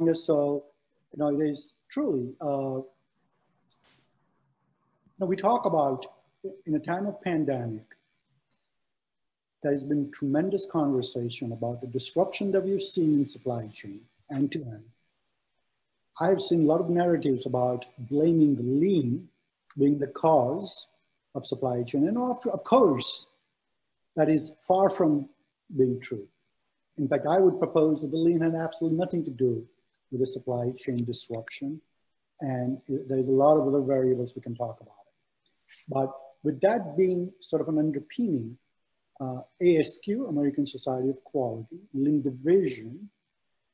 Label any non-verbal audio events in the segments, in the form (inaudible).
So, you know, it is truly, uh, you know, we talk about in a time of pandemic, there's been tremendous conversation about the disruption that we've seen in supply chain end to end. I've seen a lot of narratives about blaming lean being the cause of supply chain and of course that is far from being true. In fact, I would propose that the lean had absolutely nothing to do with the supply chain disruption and there's a lot of other variables we can talk about. But with that being sort of an underpinning, uh, ASQ, American Society of Quality, Lean Division,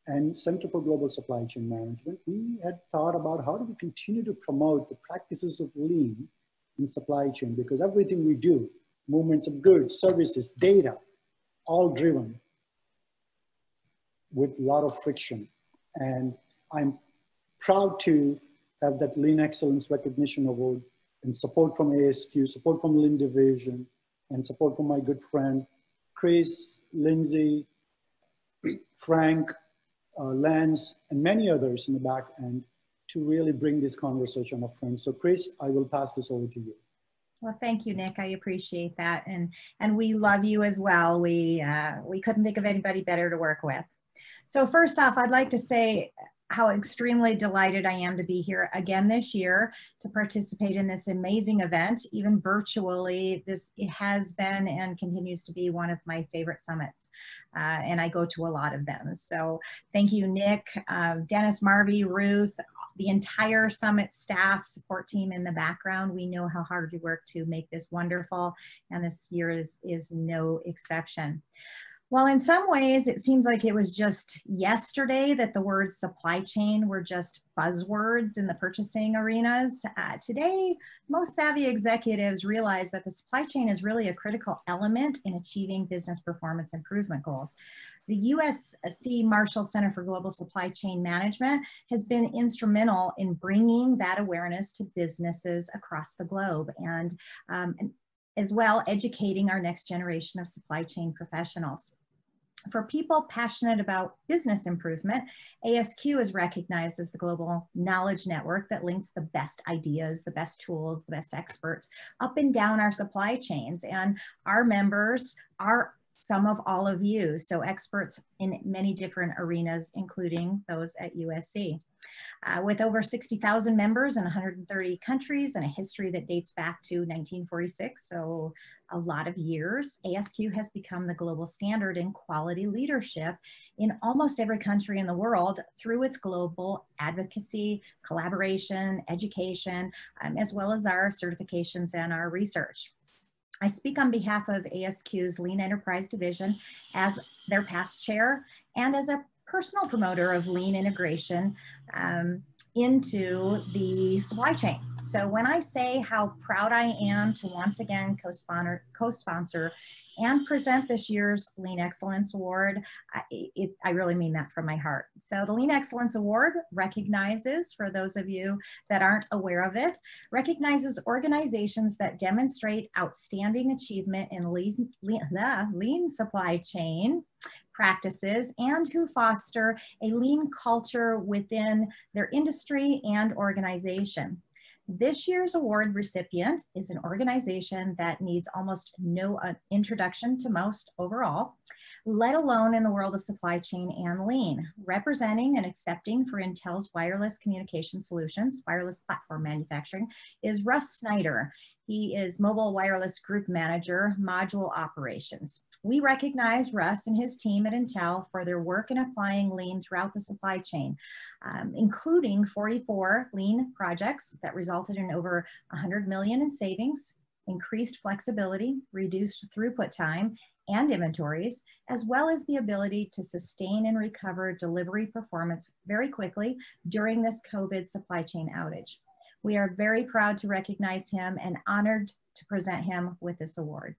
and Center for Global Supply Chain Management, we had thought about how do we continue to promote the practices of lean in supply chain because everything we do, movements of goods, services, data, all driven with a lot of friction. And I'm proud to have that Lean Excellence Recognition Award and support from ASQ, support from Lean Division, and support from my good friend, Chris, Lindsay, Frank, uh, Lance, and many others in the back end to really bring this conversation of friends. So Chris, I will pass this over to you. Well, thank you, Nick. I appreciate that, and and we love you as well. We uh, we couldn't think of anybody better to work with. So first off, I'd like to say how extremely delighted I am to be here again this year to participate in this amazing event, even virtually. This has been and continues to be one of my favorite summits, uh, and I go to a lot of them. So thank you, Nick, uh, Dennis, Marvy, Ruth, the entire summit staff support team in the background. We know how hard you work to make this wonderful, and this year is, is no exception. Well, in some ways, it seems like it was just yesterday that the words supply chain were just buzzwords in the purchasing arenas. Uh, today, most savvy executives realize that the supply chain is really a critical element in achieving business performance improvement goals. The USC Marshall Center for Global Supply Chain Management has been instrumental in bringing that awareness to businesses across the globe. And um, as well educating our next generation of supply chain professionals. For people passionate about business improvement, ASQ is recognized as the global knowledge network that links the best ideas, the best tools, the best experts up and down our supply chains. And our members are some of all of you, so experts in many different arenas, including those at USC. Uh, with over 60,000 members in 130 countries and a history that dates back to 1946, so a lot of years, ASQ has become the global standard in quality leadership in almost every country in the world through its global advocacy, collaboration, education, um, as well as our certifications and our research. I speak on behalf of ASQ's Lean Enterprise Division as their past chair and as a personal promoter of lean integration um, into the supply chain. So when I say how proud I am to once again co-sponsor, co-sponsor and present this year's Lean Excellence Award. I, it, I really mean that from my heart. So the Lean Excellence Award recognizes, for those of you that aren't aware of it, recognizes organizations that demonstrate outstanding achievement in lean, lean, the lean supply chain practices and who foster a lean culture within their industry and organization. This year's award recipient is an organization that needs almost no uh, introduction to most overall, let alone in the world of supply chain and lean. Representing and accepting for Intel's wireless communication solutions, wireless platform manufacturing, is Russ Snyder. He is Mobile Wireless Group Manager, Module Operations. We recognize Russ and his team at Intel for their work in applying lean throughout the supply chain, um, including 44 lean projects that resulted in over 100 million in savings, increased flexibility, reduced throughput time, and inventories, as well as the ability to sustain and recover delivery performance very quickly during this COVID supply chain outage. We are very proud to recognize him and honored to present him with this award.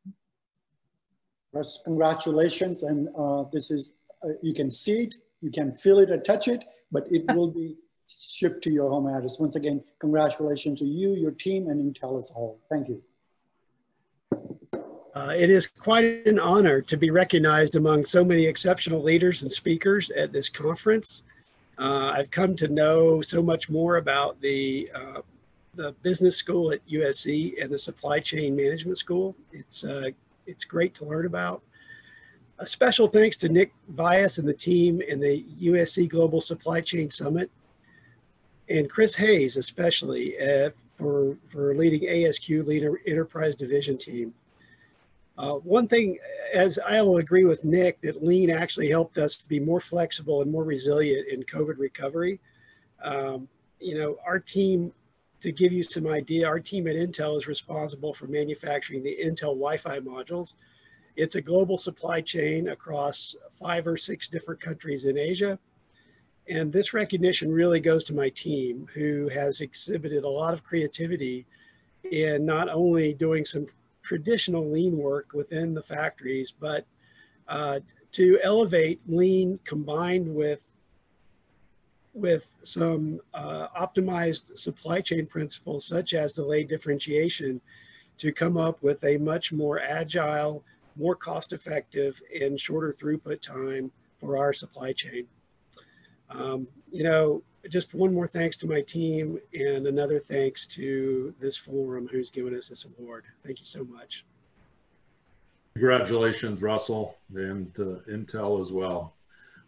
Congratulations. And uh, this is, uh, you can see it, you can feel it or touch it, but it (laughs) will be shipped to your home address. Once again, congratulations to you, your team, and Intel as a whole. Thank you. Uh, it is quite an honor to be recognized among so many exceptional leaders and speakers at this conference. Uh, I've come to know so much more about the uh, the business school at USC and the supply chain management school. It's uh, it's great to learn about. A special thanks to Nick Vyas and the team in the USC Global Supply Chain Summit, and Chris Hayes especially uh, for for leading ASQ Leader Enterprise Division team. Uh, one thing, as I will agree with Nick, that lean actually helped us be more flexible and more resilient in COVID recovery. Um, you know, our team, to give you some idea, our team at Intel is responsible for manufacturing the Intel Wi-Fi modules. It's a global supply chain across five or six different countries in Asia. And this recognition really goes to my team, who has exhibited a lot of creativity in not only doing some traditional lean work within the factories, but uh, to elevate lean combined with with some uh, optimized supply chain principles such as delayed differentiation to come up with a much more agile, more cost effective and shorter throughput time for our supply chain. Um, you know, just one more thanks to my team and another thanks to this forum who's given us this award. Thank you so much. Congratulations, Russell, and uh, Intel as well.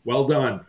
Well done.